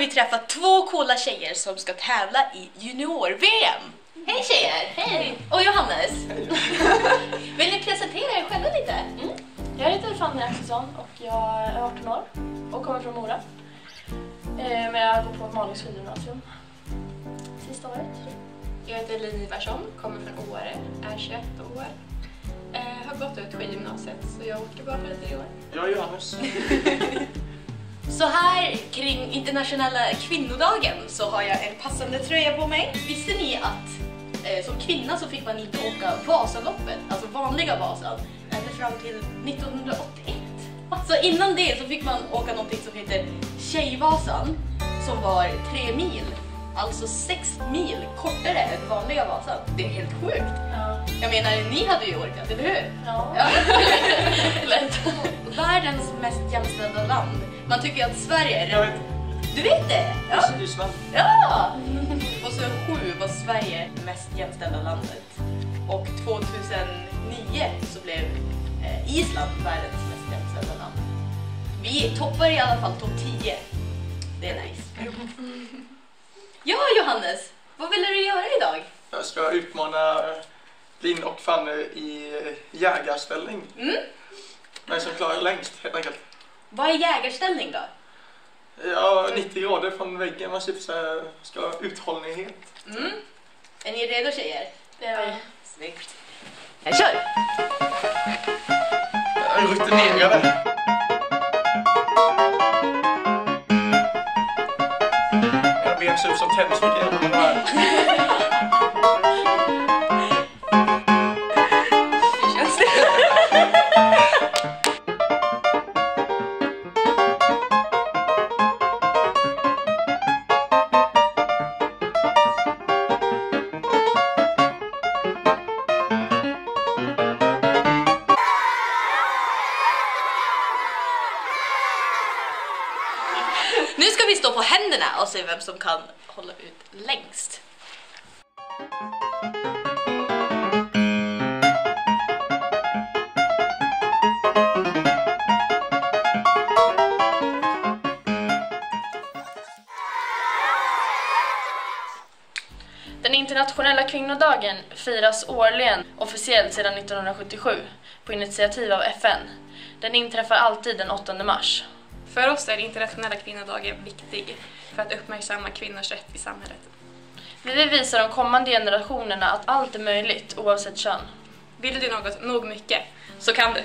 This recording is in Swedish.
Vi träffa två coola tjejer som ska tävla i junior-VM. Hej tjejer! Hej! Och Johannes! Vill ni presentera er själva lite? Mm. Jag heter Fanny Axelsson och jag är 18 år och kommer från Mora. Eh, Men jag går på Malungs skidgymnasium. Sista året. Jag heter Linn Ivarsson, kommer från Åre, är 21 år. Eh, har gått ut skidgymnasiet så jag åker bara för tre år. Jag är Johannes. Så här kring internationella kvinnodagen så har jag en passande tröja på mig. Visste ni att eh, som kvinna så fick man inte åka Vasaloppet, alltså vanliga Vasan, ända fram till 1981. Så alltså innan det så fick man åka någonting som heter Tjejvasan som var tre mil, alltså sex mil kortare än vanliga Vasan. Det är helt sjukt. Ja. Jag menar, ni hade ju orkat, eller hur? Ja. Ja. Lätt. Världens mest jämställda land. Man tycker att Sverige är Jag vet, Du vet det? Ja! Island. ja. 2007 var Sverige det mest jämställda landet. Och 2009 så blev eh, Island världens mest jämställda land. Vi toppar i alla fall topp 10. Det är nice. Ja, Johannes. Vad vill du göra idag? Jag ska utmana Linn och Fanny i jägarställning. Mm? Den som klarar längst helt enkelt. Vad är jägarställning då? Ja, 90 grader från väggen. Man typ så här, ska ha uthållighet. Mm? Är ni redo tjejer? Det är vi. Snyggt. Jag kör! Jag rutinerade. Ben ser ut som tändstickor Nu ska vi stå på händerna och se vem som kan hålla ut längst. Den internationella kvinnodagen firas årligen officiellt sedan 1977 på initiativ av FN. Den inträffar alltid den 8 mars. För oss är internationella kvinnodagen viktig för att uppmärksamma kvinnors rätt i samhället. Vi vill visa de kommande generationerna att allt är möjligt oavsett kön. Vill du något nog mycket så kan du.